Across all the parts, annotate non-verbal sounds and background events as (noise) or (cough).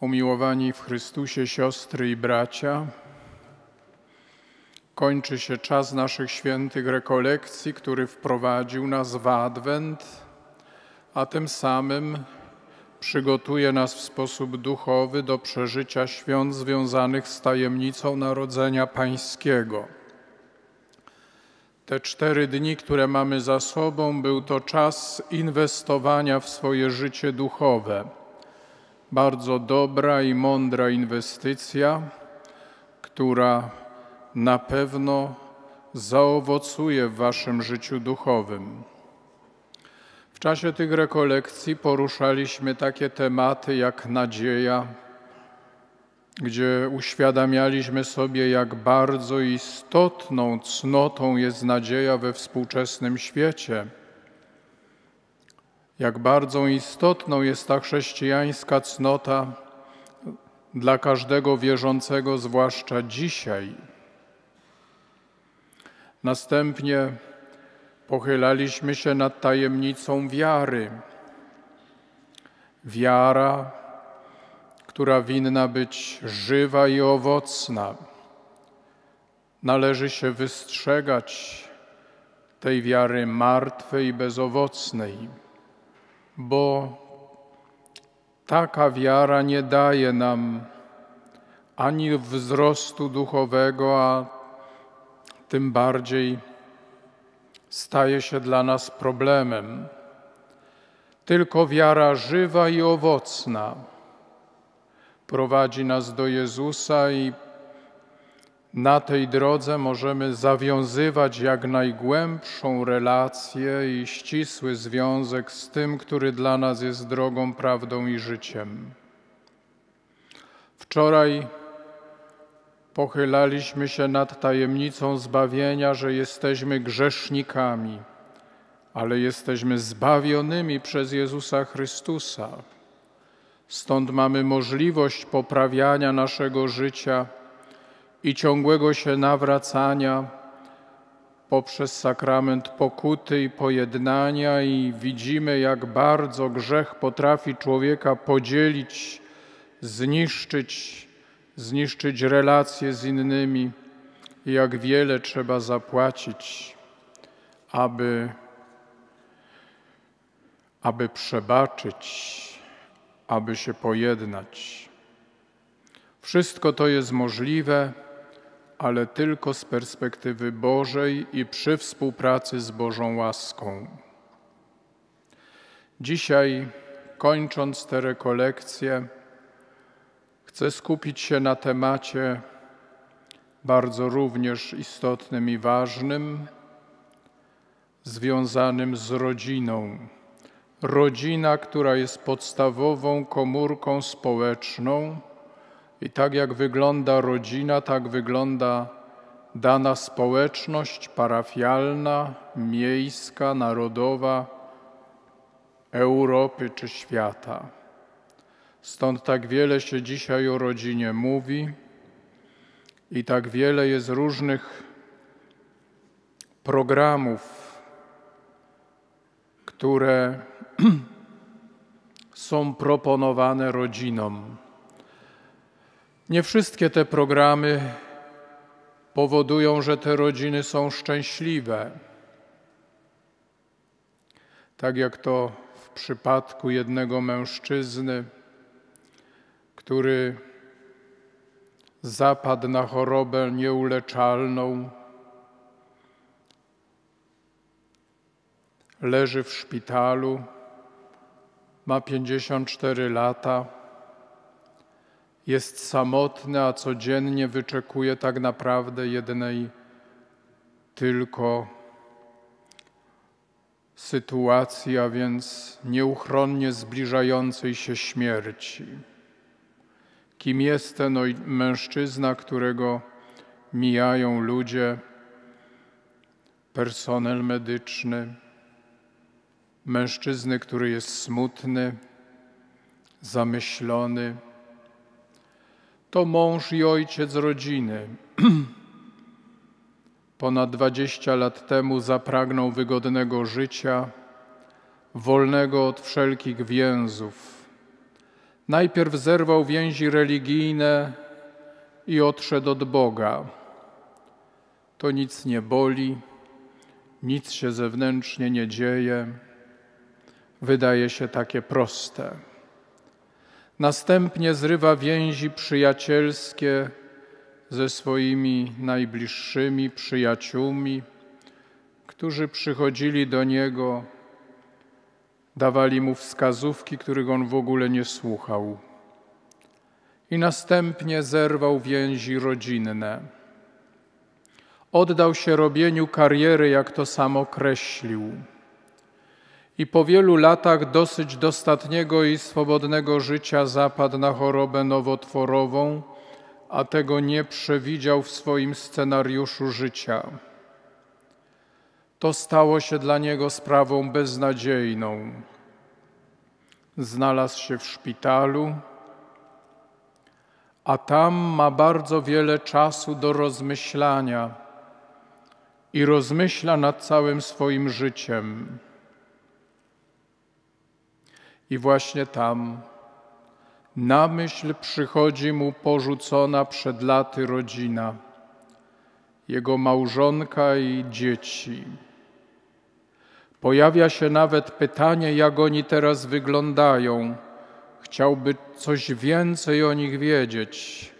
Umiłowani w Chrystusie siostry i bracia, kończy się czas naszych świętych rekolekcji, który wprowadził nas w Adwent, a tym samym przygotuje nas w sposób duchowy do przeżycia świąt związanych z tajemnicą Narodzenia Pańskiego. Te cztery dni, które mamy za sobą, był to czas inwestowania w swoje życie duchowe. Bardzo dobra i mądra inwestycja, która na pewno zaowocuje w Waszym życiu duchowym. W czasie tych rekolekcji poruszaliśmy takie tematy jak nadzieja, gdzie uświadamialiśmy sobie, jak bardzo istotną cnotą jest nadzieja we współczesnym świecie. Jak bardzo istotną jest ta chrześcijańska cnota dla każdego wierzącego, zwłaszcza dzisiaj. Następnie pochylaliśmy się nad tajemnicą wiary. Wiara, która winna być żywa i owocna. Należy się wystrzegać tej wiary martwej i bezowocnej, bo taka wiara nie daje nam ani wzrostu duchowego, a tym bardziej staje się dla nas problemem. Tylko wiara żywa i owocna prowadzi nas do Jezusa i na tej drodze możemy zawiązywać jak najgłębszą relację i ścisły związek z tym, który dla nas jest drogą, prawdą i życiem. Wczoraj pochylaliśmy się nad tajemnicą zbawienia, że jesteśmy grzesznikami, ale jesteśmy zbawionymi przez Jezusa Chrystusa. Stąd mamy możliwość poprawiania naszego życia i ciągłego się nawracania poprzez sakrament pokuty i pojednania, i widzimy, jak bardzo grzech potrafi człowieka podzielić, zniszczyć zniszczyć relacje z innymi i jak wiele trzeba zapłacić, aby, aby przebaczyć, aby się pojednać. Wszystko to jest możliwe, ale tylko z perspektywy Bożej i przy współpracy z Bożą łaską. Dzisiaj, kończąc te rekolekcje, Chcę skupić się na temacie bardzo również istotnym i ważnym, związanym z rodziną. Rodzina, która jest podstawową komórką społeczną, i tak jak wygląda rodzina, tak wygląda dana społeczność parafialna, miejska, narodowa Europy czy świata. Stąd tak wiele się dzisiaj o rodzinie mówi i tak wiele jest różnych programów, które (clears throat) są proponowane rodzinom. Nie wszystkie te programy powodują, że te rodziny są szczęśliwe. Tak jak to w przypadku jednego mężczyzny, który zapadł na chorobę nieuleczalną, leży w szpitalu, ma 54 lata, jest samotny, a codziennie wyczekuje tak naprawdę jednej tylko sytuacji, a więc nieuchronnie zbliżającej się śmierci kim jest ten mężczyzna, którego mijają ludzie, personel medyczny, mężczyzny, który jest smutny, zamyślony. To mąż i ojciec rodziny. (clears throat) Ponad dwadzieścia lat temu zapragnął wygodnego życia, wolnego od wszelkich więzów Najpierw zerwał więzi religijne i odszedł od Boga. To nic nie boli, nic się zewnętrznie nie dzieje. Wydaje się takie proste. Następnie zrywa więzi przyjacielskie ze swoimi najbliższymi przyjaciółmi, którzy przychodzili do niego, dawali mu wskazówki, których on w ogóle nie słuchał. I następnie zerwał więzi rodzinne. Oddał się robieniu kariery, jak to sam określił. I po wielu latach dosyć dostatniego i swobodnego życia zapadł na chorobę nowotworową, a tego nie przewidział w swoim scenariuszu życia. To stało się dla niego sprawą beznadziejną. Znalazł się w szpitalu, a tam ma bardzo wiele czasu do rozmyślania i rozmyśla nad całym swoim życiem. I właśnie tam na myśl przychodzi mu porzucona przed laty rodzina, jego małżonka i dzieci. Pojawia się nawet pytanie, jak oni teraz wyglądają. Chciałby coś więcej o nich wiedzieć,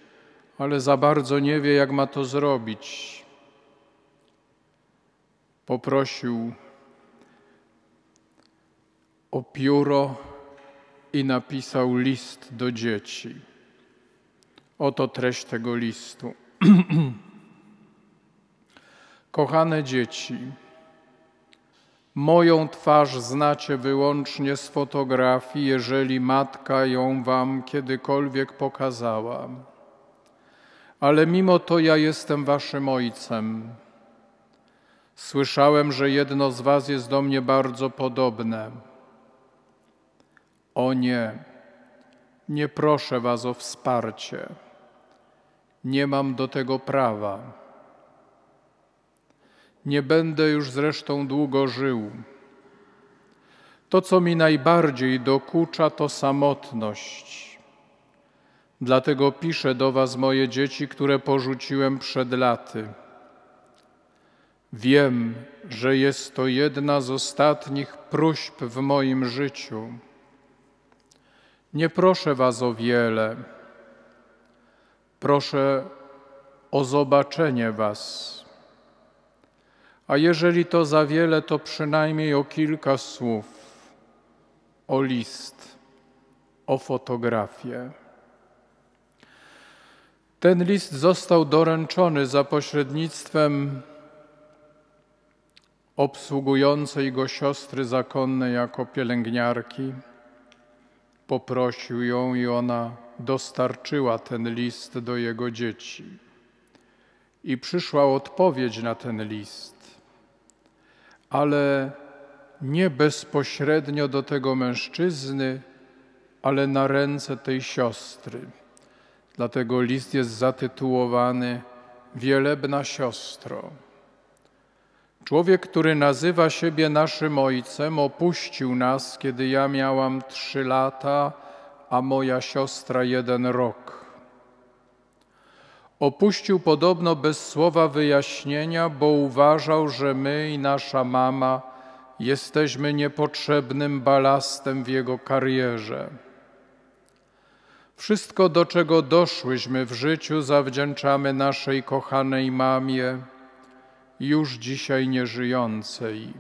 ale za bardzo nie wie, jak ma to zrobić. Poprosił o pióro i napisał list do dzieci. Oto treść tego listu. (clears throat) Kochane dzieci, moją twarz znacie wyłącznie z fotografii, jeżeli matka ją wam kiedykolwiek pokazała. Ale mimo to ja jestem waszym ojcem. Słyszałem, że jedno z was jest do mnie bardzo podobne. O nie, nie proszę Was o wsparcie. Nie mam do tego prawa. Nie będę już zresztą długo żył. To, co mi najbardziej dokucza, to samotność. Dlatego piszę do Was, moje dzieci, które porzuciłem przed laty. Wiem, że jest to jedna z ostatnich próśb w moim życiu. Nie proszę Was o wiele. Proszę o zobaczenie Was. A jeżeli to za wiele, to przynajmniej o kilka słów, o list, o fotografię. Ten list został doręczony za pośrednictwem obsługującej go siostry zakonnej jako pielęgniarki poprosił ją i ona dostarczyła ten list do jego dzieci. I przyszła odpowiedź na ten list, ale nie bezpośrednio do tego mężczyzny, ale na ręce tej siostry. Dlatego list jest zatytułowany Wielebna siostro. Człowiek, który nazywa siebie naszym ojcem, opuścił nas, kiedy ja miałam trzy lata, a moja siostra jeden rok. Opuścił podobno bez słowa wyjaśnienia, bo uważał, że my i nasza mama jesteśmy niepotrzebnym balastem w jego karierze. Wszystko, do czego doszłyśmy w życiu, zawdzięczamy naszej kochanej mamie już dzisiaj nieżyjącej.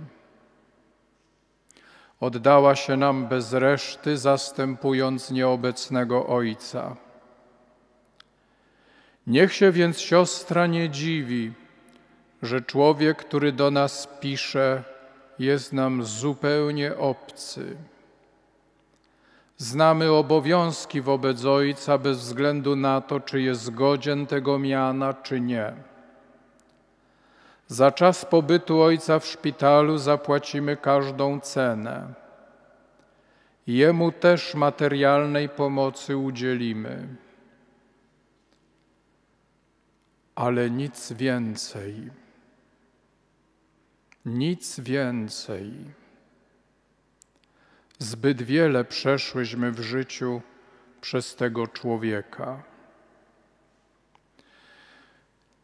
Oddała się nam bez reszty, zastępując nieobecnego Ojca. Niech się więc siostra nie dziwi, że człowiek, który do nas pisze, jest nam zupełnie obcy. Znamy obowiązki wobec Ojca bez względu na to, czy jest godzien tego miana, czy nie. Za czas pobytu ojca w szpitalu zapłacimy każdą cenę. Jemu też materialnej pomocy udzielimy. Ale nic więcej. Nic więcej. Zbyt wiele przeszłyśmy w życiu przez tego człowieka.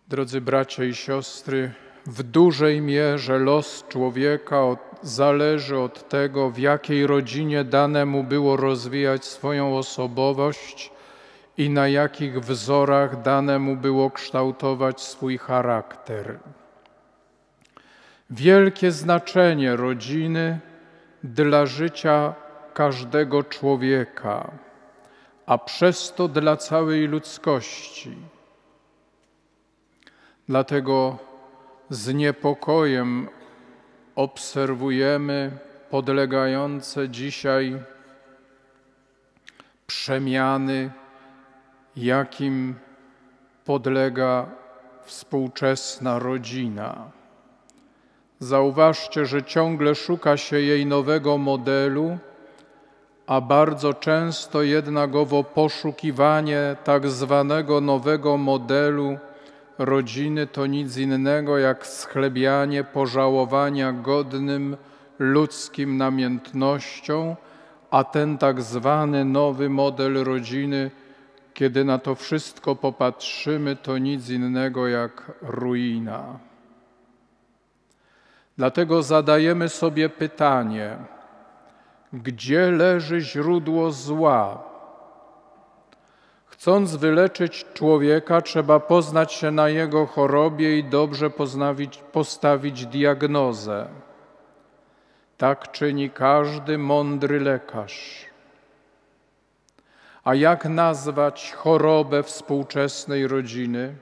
Drodzy bracia i siostry, w dużej mierze los człowieka od, zależy od tego, w jakiej rodzinie dane mu było rozwijać swoją osobowość i na jakich wzorach dane mu było kształtować swój charakter. Wielkie znaczenie rodziny dla życia każdego człowieka, a przez to dla całej ludzkości. Dlatego z niepokojem obserwujemy podlegające dzisiaj przemiany, jakim podlega współczesna rodzina. Zauważcie, że ciągle szuka się jej nowego modelu, a bardzo często jednakowo poszukiwanie tak zwanego nowego modelu rodziny to nic innego jak schlebianie pożałowania godnym ludzkim namiętnością, a ten tak zwany nowy model rodziny, kiedy na to wszystko popatrzymy, to nic innego jak ruina. Dlatego zadajemy sobie pytanie, gdzie leży źródło zła? Chcąc wyleczyć człowieka, trzeba poznać się na jego chorobie i dobrze poznawić, postawić diagnozę. Tak czyni każdy mądry lekarz. A jak nazwać chorobę współczesnej rodziny?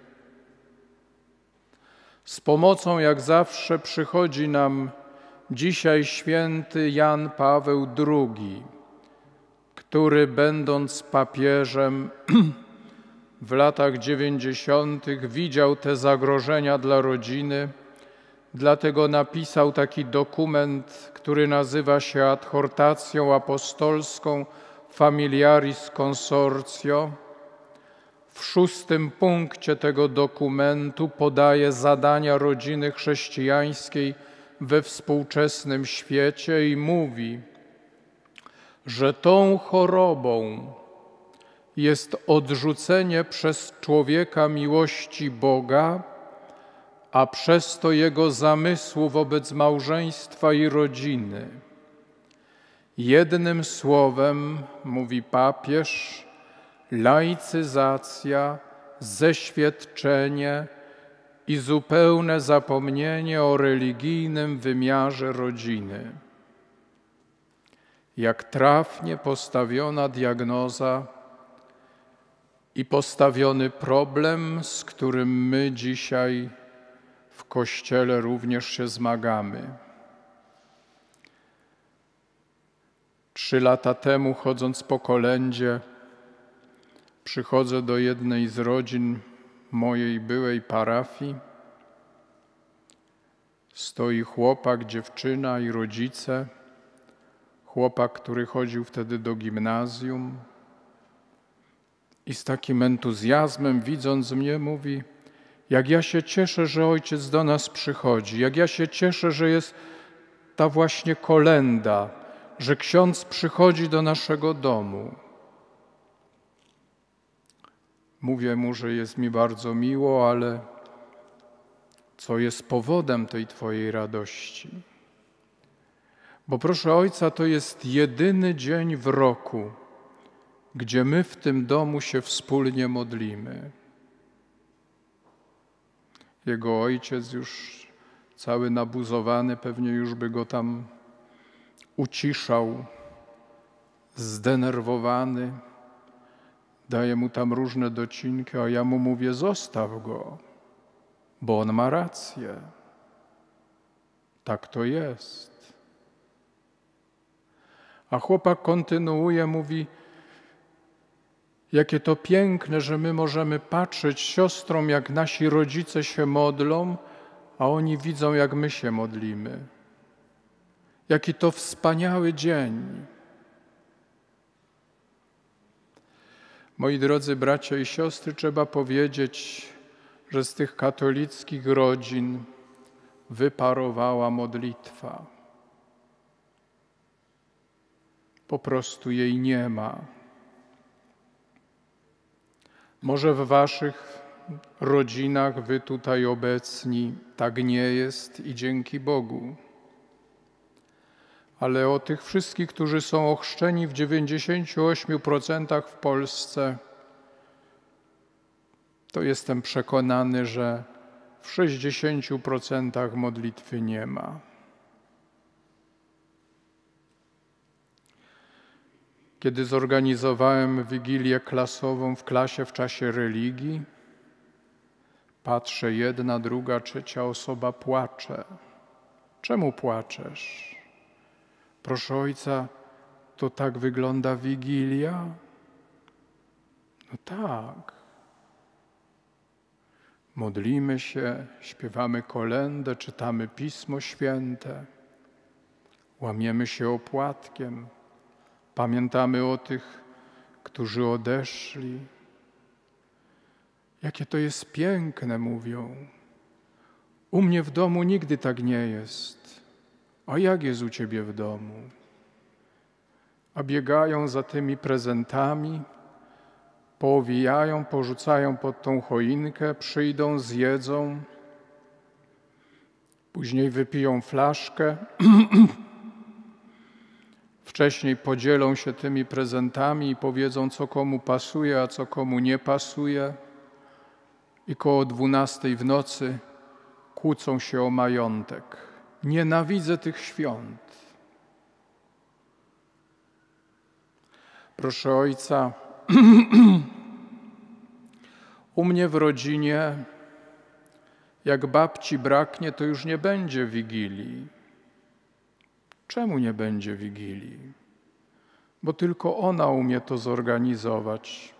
Z pomocą, jak zawsze, przychodzi nam dzisiaj święty Jan Paweł II, który, będąc papieżem (clears throat) w latach dziewięćdziesiątych, widział te zagrożenia dla rodziny, dlatego napisał taki dokument, który nazywa się adhortacją apostolską Familiaris Consortio. W szóstym punkcie tego dokumentu podaje zadania rodziny chrześcijańskiej we współczesnym świecie i mówi, że tą chorobą jest odrzucenie przez człowieka miłości Boga, a przez to jego zamysłu wobec małżeństwa i rodziny. Jednym słowem, mówi papież, laicyzacja, zeświadczenie i zupełne zapomnienie o religijnym wymiarze rodziny. Jak trafnie postawiona diagnoza i postawiony problem, z którym my dzisiaj w Kościele również się zmagamy. Trzy lata temu, chodząc po kolędzie, przychodzę do jednej z rodzin mojej byłej parafii. Stoi chłopak, dziewczyna i rodzice. Chłopak, który chodził wtedy do gimnazjum. I z takim entuzjazmem, widząc mnie, mówi: Jak ja się cieszę, że ojciec do nas przychodzi, jak ja się cieszę, że jest ta właśnie kolenda, że ksiądz przychodzi do naszego domu. Mówię mu, że jest mi bardzo miło, ale co jest powodem tej Twojej radości? Bo proszę Ojca, to jest jedyny dzień w roku, gdzie my w tym domu się wspólnie modlimy. Jego ojciec już cały nabuzowany, pewnie już by go tam uciszał, zdenerwowany daje mu tam różne docinki, a ja mu mówię: zostaw go, bo on ma rację. Tak to jest. A chłopak kontynuuje, mówi: Jakie to piękne, że my możemy patrzeć siostrom, jak nasi rodzice się modlą, a oni widzą, jak my się modlimy. Jaki to wspaniały dzień. Moi drodzy bracia i siostry, trzeba powiedzieć, że z tych katolickich rodzin wyparowała modlitwa. Po prostu jej nie ma. Może w Waszych rodzinach, Wy tutaj obecni, tak nie jest i dzięki Bogu. Ale o tych wszystkich, którzy są ochrzczeni w 98% w Polsce, to jestem przekonany, że w 60% modlitwy nie ma. Kiedy zorganizowałem wigilię klasową w klasie w czasie religii, patrzę, jedna, druga, trzecia osoba płacze. Czemu płaczesz? Proszę ojca, to tak wygląda wigilia? No tak. Modlimy się, śpiewamy kolędę, czytamy Pismo Święte, łamiemy się opłatkiem, pamiętamy o tych, którzy odeszli. Jakie to jest piękne, mówią. U mnie w domu nigdy tak nie jest. A jak jest u ciebie w domu? A biegają za tymi prezentami, poowijają, porzucają pod tą choinkę, przyjdą, zjedzą, później wypiją flaszkę, (clears throat) wcześniej podzielą się tymi prezentami i powiedzą, co komu pasuje, a co komu nie pasuje, i koło dwunastej w nocy kłócą się o majątek. Nienawidzę tych świąt. Proszę Ojca, (clears throat) U mnie w rodzinie, jak babci braknie, to już nie będzie wigilii. Czemu nie będzie wigilii? Bo tylko ona umie to zorganizować.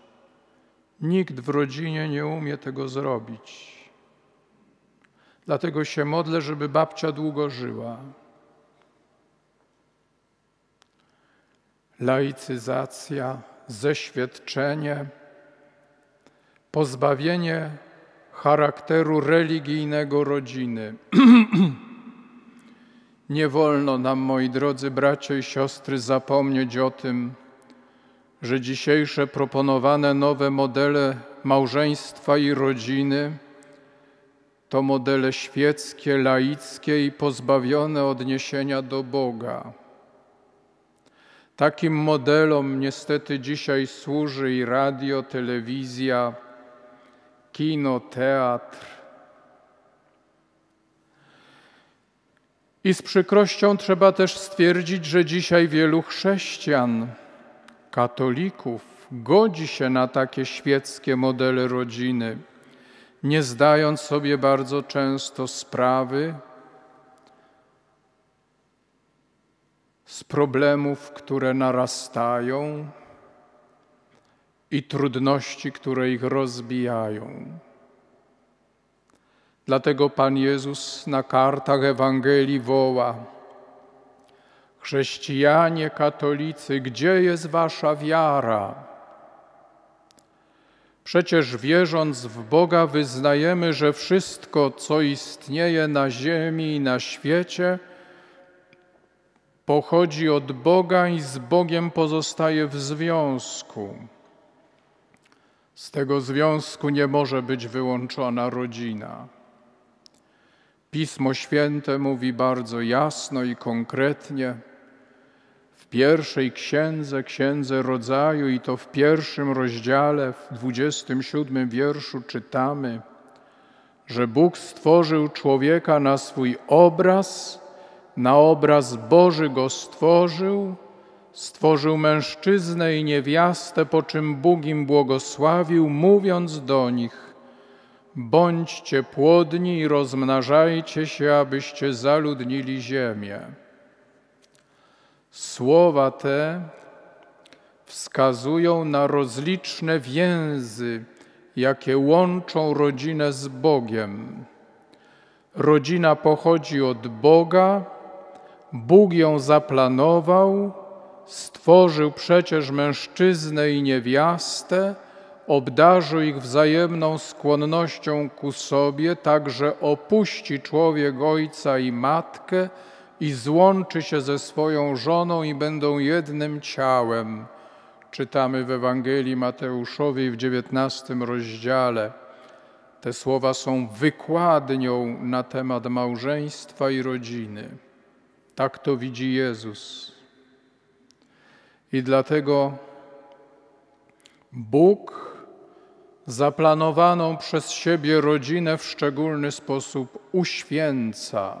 Nikt w rodzinie nie umie tego zrobić. Dlatego się modlę, żeby babcia długo żyła. Laicyzacja, zeświadczenie, pozbawienie charakteru religijnego rodziny. (clears throat) Nie wolno nam, moi drodzy bracia i siostry, zapomnieć o tym, że dzisiejsze proponowane nowe modele małżeństwa i rodziny to modele świeckie, laickie i pozbawione odniesienia do Boga. Takim modelom niestety dzisiaj służy i radio, telewizja, kino, teatr. I z przykrością trzeba też stwierdzić, że dzisiaj wielu chrześcijan, katolików godzi się na takie świeckie modele rodziny, nie zdając sobie bardzo często sprawy z problemów, które narastają i trudności, które ich rozbijają. Dlatego Pan Jezus na kartach Ewangelii woła: Chrześcijanie, katolicy, gdzie jest wasza wiara? Przecież wierząc w Boga, wyznajemy, że wszystko, co istnieje na ziemi i na świecie, pochodzi od Boga i z Bogiem pozostaje w związku. Z tego związku nie może być wyłączona rodzina. Pismo Święte mówi bardzo jasno i konkretnie. W pierwszej księdze, księdze rodzaju, i to w pierwszym rozdziale, w dwudziestym siódmym wierszu czytamy, że Bóg stworzył człowieka na swój obraz, na obraz Boży go stworzył stworzył mężczyznę i niewiastę, po czym Bóg im błogosławił, mówiąc do nich: Bądźcie płodni i rozmnażajcie się, abyście zaludnili ziemię. Słowa te wskazują na rozliczne więzy, jakie łączą rodzinę z Bogiem. Rodzina pochodzi od Boga, Bóg ją zaplanował Stworzył przecież mężczyznę i niewiastę, obdarzył ich wzajemną skłonnością ku sobie, tak że opuści człowiek ojca i matkę i złączy się ze swoją żoną i będą jednym ciałem. czytamy w Ewangelii Mateuszowej w dziewiętnastym rozdziale. Te słowa są wykładnią na temat małżeństwa i rodziny. Tak to widzi Jezus. I dlatego Bóg zaplanowaną przez siebie rodzinę w szczególny sposób uświęca.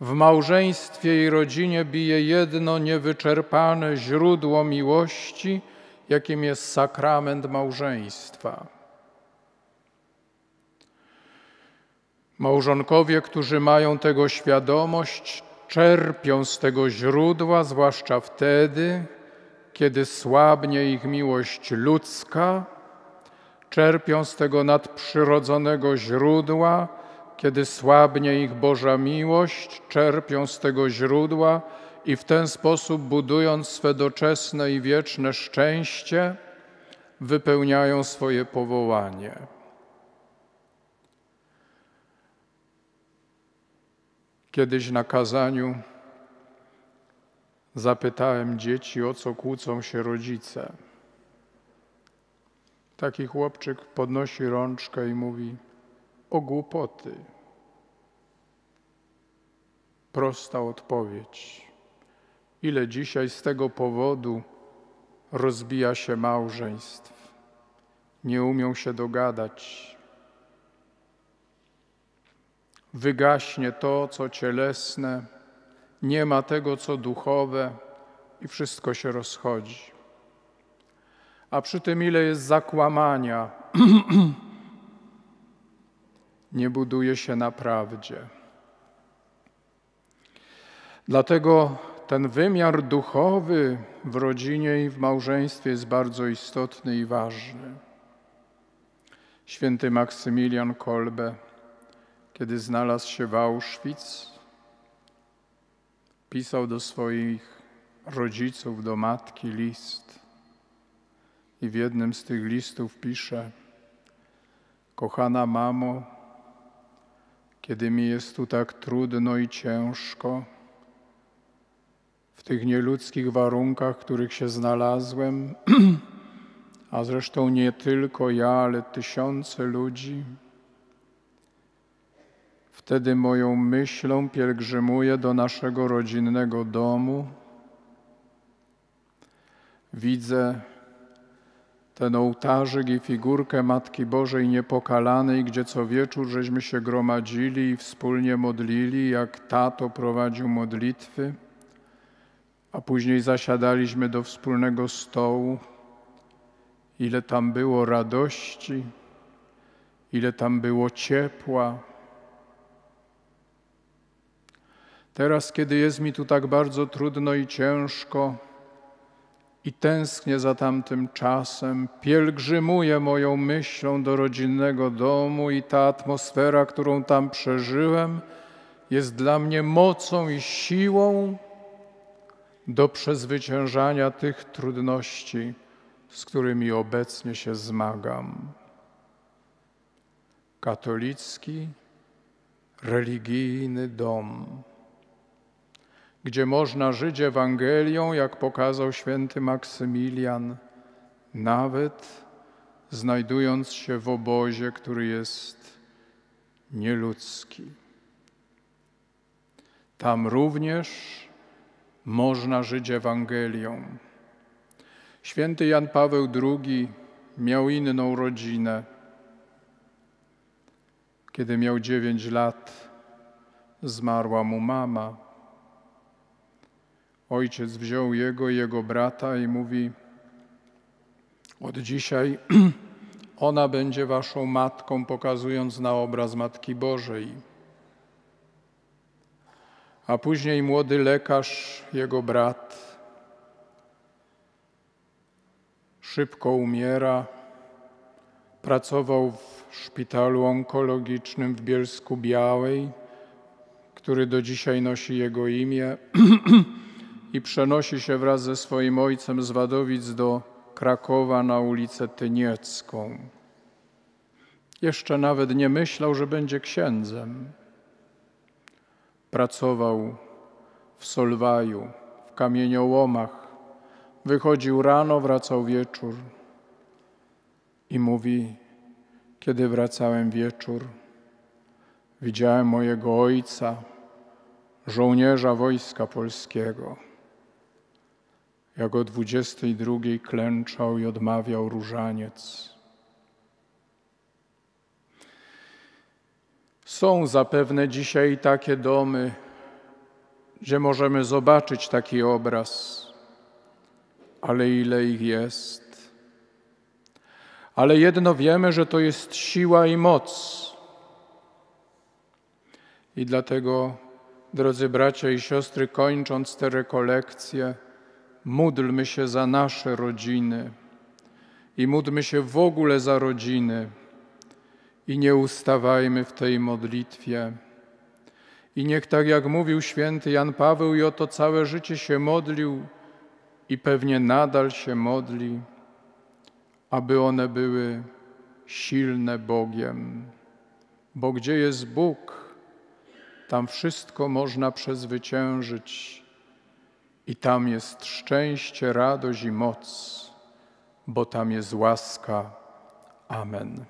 W małżeństwie i rodzinie bije jedno niewyczerpane źródło miłości, jakim jest sakrament małżeństwa. Małżonkowie, którzy mają tego świadomość, czerpią z tego źródła, zwłaszcza wtedy, kiedy słabnie ich miłość ludzka, czerpią z tego nadprzyrodzonego źródła, kiedy słabnie ich Boża miłość, czerpią z tego źródła i w ten sposób, budując swe doczesne i wieczne szczęście, wypełniają swoje powołanie. Kiedyś na kazaniu zapytałem dzieci, o co kłócą się rodzice. Taki chłopczyk podnosi rączkę i mówi: O głupoty. Prosta odpowiedź. Ile dzisiaj z tego powodu rozbija się małżeństw, nie umią się dogadać, wygaśnie to, co cielesne, nie ma tego, co duchowe i wszystko się rozchodzi. A przy tym, ile jest zakłamania, (clears throat) nie buduje się na prawdzie. Dlatego ten wymiar duchowy w rodzinie i w małżeństwie jest bardzo istotny i ważny. Święty Maksymilian Kolbe kiedy znalazł się w Auschwitz, pisał do swoich rodziców, do matki list. I w jednym z tych listów pisze: Kochana mamo, kiedy mi jest tu tak trudno i ciężko, w tych nieludzkich warunkach, w których się znalazłem, (clears throat) a zresztą nie tylko ja, ale tysiące ludzi, Wtedy moją myślą pielgrzymuję do naszego rodzinnego domu. Widzę ten ołtarzyk i figurkę Matki Bożej Niepokalanej, gdzie co wieczór żeśmy się gromadzili i wspólnie modlili, jak tato prowadził modlitwy, a później zasiadaliśmy do wspólnego stołu. Ile tam było radości, ile tam było ciepła, Teraz, kiedy jest mi tu tak bardzo trudno i ciężko, i tęsknię za tamtym czasem, pielgrzymuję moją myślą do rodzinnego domu, i ta atmosfera, którą tam przeżyłem, jest dla mnie mocą i siłą do przezwyciężania tych trudności, z którymi obecnie się zmagam. Katolicki, religijny dom gdzie można żyć Ewangelią, jak pokazał święty Maksymilian, nawet znajdując się w obozie, który jest nieludzki. Tam również można żyć Ewangelią. Święty Jan Paweł II miał inną rodzinę. Kiedy miał dziewięć lat, zmarła mu mama. Ojciec wziął jego i jego brata i mówi: Od dzisiaj (clears throat) ona będzie waszą matką, pokazując na obraz Matki Bożej. A później młody lekarz, jego brat, szybko umiera. Pracował w szpitalu onkologicznym w Bielsku Białej, który do dzisiaj nosi jego imię. (clears throat) i przenosi się wraz ze swoim ojcem z Wadowic do Krakowa na ulicę Tyniecką. Jeszcze nawet nie myślał, że będzie księdzem. Pracował w Solwaju, w kamieniołomach, wychodził rano, wracał wieczór i mówi, kiedy wracałem wieczór, widziałem mojego ojca, żołnierza wojska polskiego, jak o dwudziestej drugiej klęczał i odmawiał różaniec. Są zapewne dzisiaj takie domy, gdzie możemy zobaczyć taki obraz, ale ile ich jest. Ale jedno wiemy, że to jest siła i moc. I dlatego, drodzy bracia i siostry, kończąc te rekolekcje, módlmy się za nasze rodziny i módlmy się w ogóle za rodziny i nie ustawajmy w tej modlitwie. I niech tak jak mówił święty Jan Paweł i o to całe życie się modlił i pewnie nadal się modli, aby one były silne Bogiem. Bo gdzie jest Bóg, tam wszystko można przezwyciężyć i tam jest szczęście, radość i moc, bo tam jest łaska. Amen.